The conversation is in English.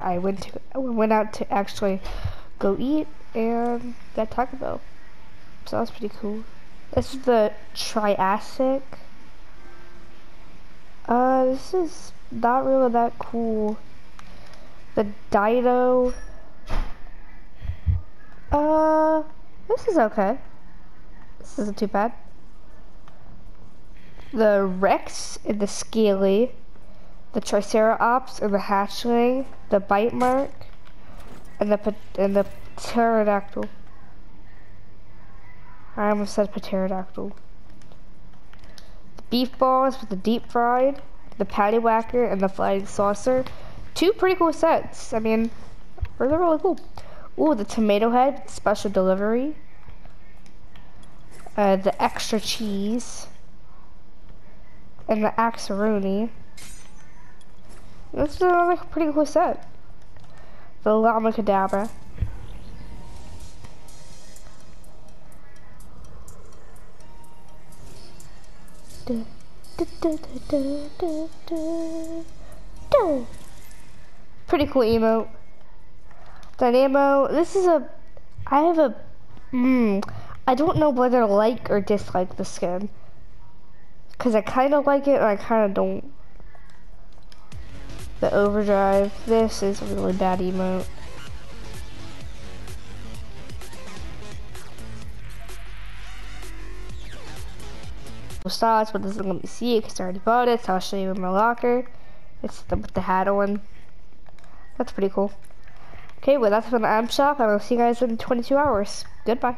I went to went out to actually go eat and got Taco Bell. So that was pretty cool. This is the Triassic. Uh, this is not really that cool. The Dino. Uh, this is okay. This isn't too bad. The Rex and the Scaly. The Triceratops and the Hatchling. The Bite Mark. And the, and the Pterodactyl. I almost said pterodactyl. The Beef Boss with the deep fried, the patty whacker, and the flying saucer. Two pretty cool sets. I mean, really, really cool. Ooh, the tomato head, special delivery. Uh, the extra cheese. And the Axeroni. This is another pretty cool set. The llama cadabra. Pretty cool emote. Dynamo, this is a, I have a, hmm, I don't know whether I like or dislike the skin. Because I kind of like it and I kind of don't. The overdrive, this is a really bad emote. stars, but doesn't let me see it because I already bought it, so I'll show you in my locker. It's the, with the hat on. That's pretty cool. Okay, well that's from the Item Shop, and I'll see you guys in 22 hours. Goodbye.